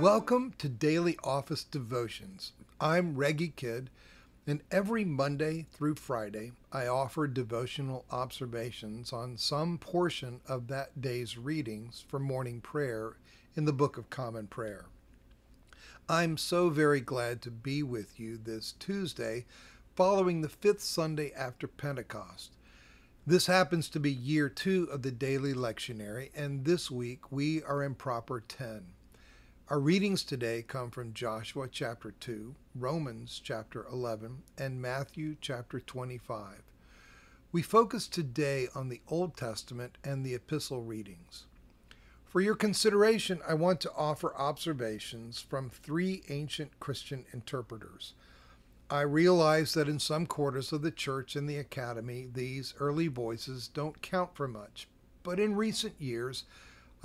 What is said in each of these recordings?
Welcome to Daily Office Devotions. I'm Reggie Kidd, and every Monday through Friday, I offer devotional observations on some portion of that day's readings for morning prayer in the Book of Common Prayer. I'm so very glad to be with you this Tuesday following the fifth Sunday after Pentecost. This happens to be year two of the daily lectionary, and this week we are in Proper 10. Our readings today come from Joshua chapter 2, Romans chapter 11, and Matthew chapter 25. We focus today on the Old Testament and the epistle readings. For your consideration, I want to offer observations from three ancient Christian interpreters. I realize that in some quarters of the church and the academy, these early voices don't count for much, but in recent years,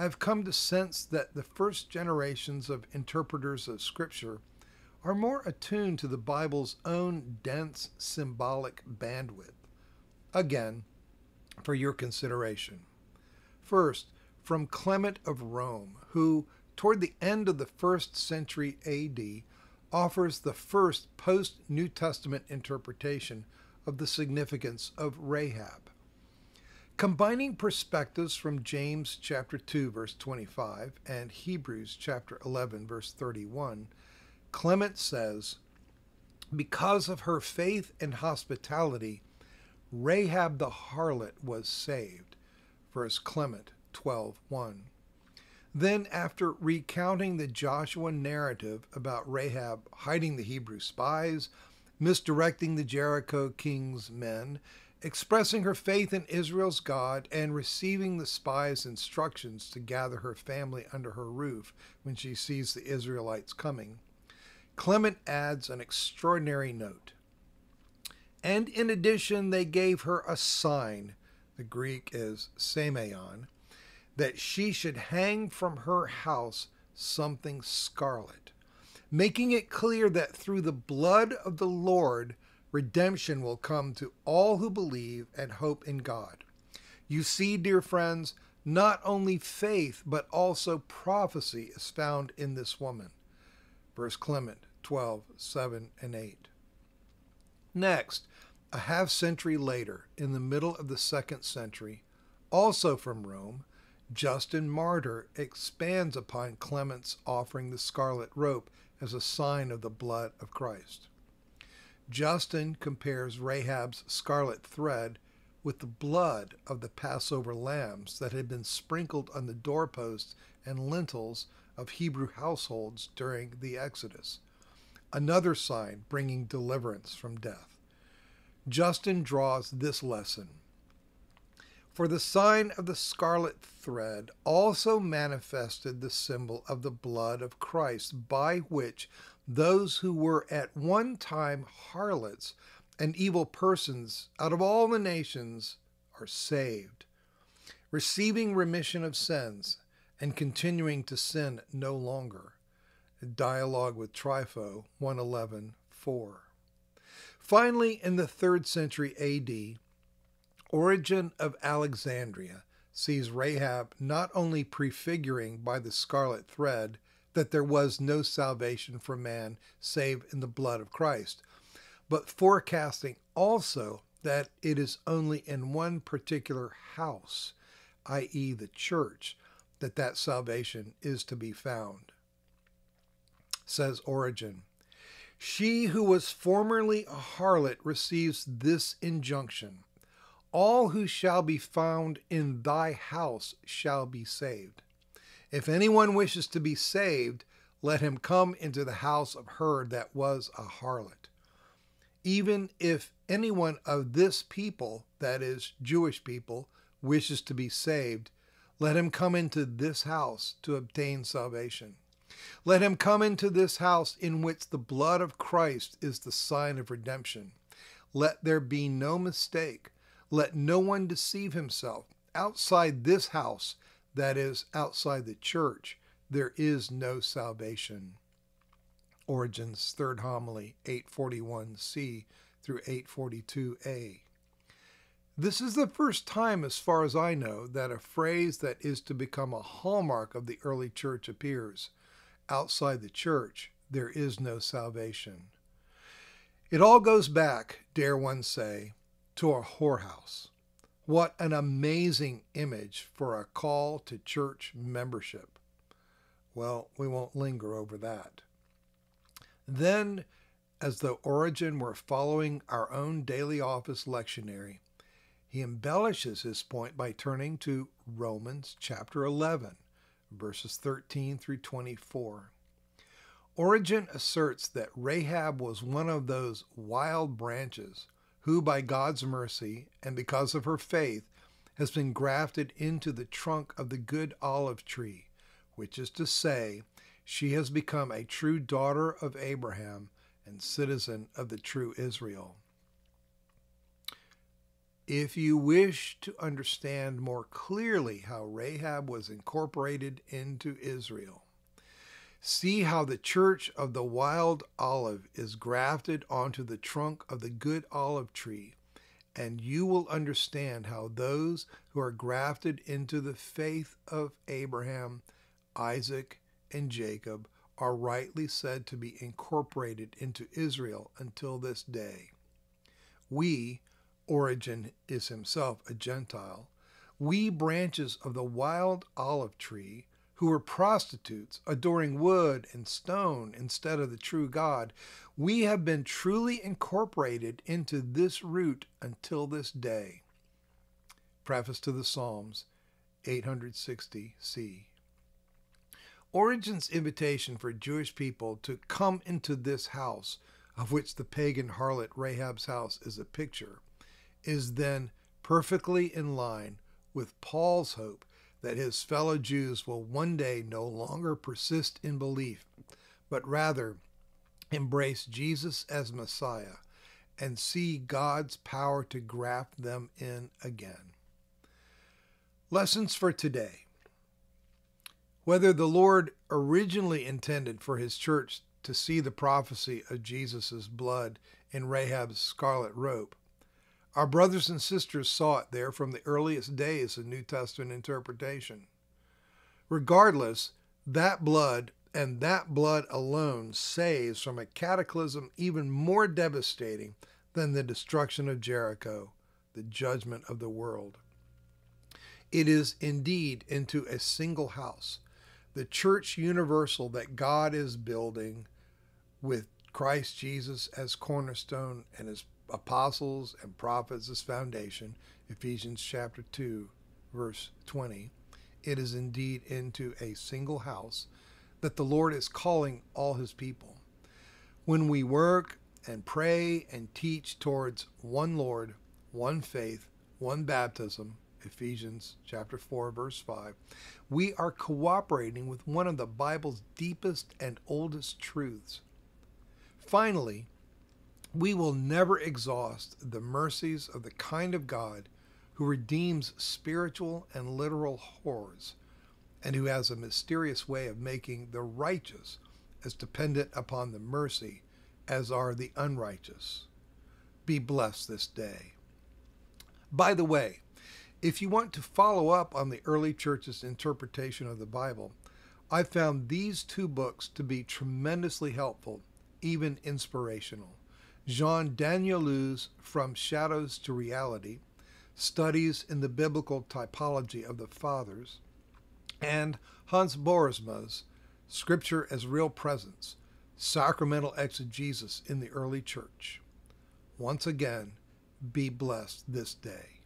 I've come to sense that the first generations of interpreters of Scripture are more attuned to the Bible's own dense symbolic bandwidth. Again, for your consideration. First, from Clement of Rome, who, toward the end of the first century AD, offers the first post New Testament interpretation of the significance of Rahab. Combining perspectives from James chapter 2 verse 25 and Hebrews chapter 11 verse 31, Clement says, "Because of her faith and hospitality, Rahab the harlot was saved." 1 Clement 12:1. Then after recounting the Joshua narrative about Rahab hiding the Hebrew spies, misdirecting the Jericho king's men, expressing her faith in Israel's God and receiving the spies' instructions to gather her family under her roof when she sees the Israelites coming, Clement adds an extraordinary note. And in addition, they gave her a sign, the Greek is semeion, that she should hang from her house something scarlet, making it clear that through the blood of the Lord, redemption will come to all who believe and hope in God. You see, dear friends, not only faith, but also prophecy is found in this woman. First Clement 12, 7 and 8. Next, a half century later, in the middle of the second century, also from Rome, Justin Martyr expands upon Clement's offering the scarlet rope as a sign of the blood of Christ. Justin compares Rahab's scarlet thread with the blood of the Passover lambs that had been sprinkled on the doorposts and lintels of Hebrew households during the Exodus, another sign bringing deliverance from death. Justin draws this lesson. For the sign of the scarlet thread also manifested the symbol of the blood of Christ, by which those who were at one time harlots and evil persons out of all the nations are saved, receiving remission of sins and continuing to sin no longer. Dialogue with Trypho 111 4. Finally, in the third century AD, Origen of Alexandria sees Rahab not only prefiguring by the scarlet thread that there was no salvation for man save in the blood of Christ, but forecasting also that it is only in one particular house, i.e., the church, that that salvation is to be found. Says Origen, She who was formerly a harlot receives this injunction All who shall be found in thy house shall be saved. If anyone wishes to be saved, let him come into the house of her that was a harlot. Even if anyone of this people, that is, Jewish people, wishes to be saved, let him come into this house to obtain salvation. Let him come into this house in which the blood of Christ is the sign of redemption. Let there be no mistake. Let no one deceive himself. Outside this house, that is, outside the church, there is no salvation. Origen's third homily, 841c through 842a. This is the first time, as far as I know, that a phrase that is to become a hallmark of the early church appears. outside the church, there is no salvation. It all goes back, dare one say, to a whorehouse. What an amazing image for a call to church membership. Well, we won't linger over that. Then, as though Origen were following our own daily office lectionary, he embellishes his point by turning to Romans chapter 11, verses 13 through 24. Origen asserts that Rahab was one of those wild branches who, by God's mercy and because of her faith, has been grafted into the trunk of the good olive tree, which is to say, she has become a true daughter of Abraham and citizen of the true Israel. If you wish to understand more clearly how Rahab was incorporated into Israel, see how the church of the wild olive is grafted onto the trunk of the good olive tree, and you will understand how those who are grafted into the faith of Abraham, Isaac, and Jacob are rightly said to be incorporated into Israel until this day. We, Origen is himself a Gentile, we branches of the wild olive tree, who were prostitutes, adoring wood and stone instead of the true God, we have been truly incorporated into this root until this day. Preface to the Psalms, 860 c. Origen's invitation for Jewish people to come into this house, of which the pagan harlot Rahab's house is a picture, is then perfectly in line with Paul's hope that his fellow Jews will one day no longer persist in belief, but rather embrace Jesus as Messiah and see God's power to graft them in again. Lessons for today. Whether the Lord originally intended for his church to see the prophecy of Jesus' blood in Rahab's scarlet rope our brothers and sisters saw it there from the earliest days of New Testament interpretation. Regardless, that blood and that blood alone saves from a cataclysm even more devastating than the destruction of Jericho, the judgment of the world. It is indeed into a single house, the church universal that God is building with Christ Jesus as cornerstone and his apostles and prophets as foundation, Ephesians chapter 2, verse 20, it is indeed into a single house that the Lord is calling all his people. When we work and pray and teach towards one Lord, one faith, one baptism, Ephesians chapter 4 verse 5, we are cooperating with one of the Bible's deepest and oldest truths. Finally, we will never exhaust the mercies of the kind of God who redeems spiritual and literal whores and who has a mysterious way of making the righteous as dependent upon the mercy as are the unrighteous. Be blessed this day. By the way, if you want to follow up on the early church's interpretation of the Bible, I found these two books to be tremendously helpful, even inspirational. Jean Danielou's From Shadows to Reality, Studies in the Biblical Typology of the Fathers, and Hans Boersma's Scripture as Real Presence, Sacramental Exegesis in the Early Church. Once again, be blessed this day.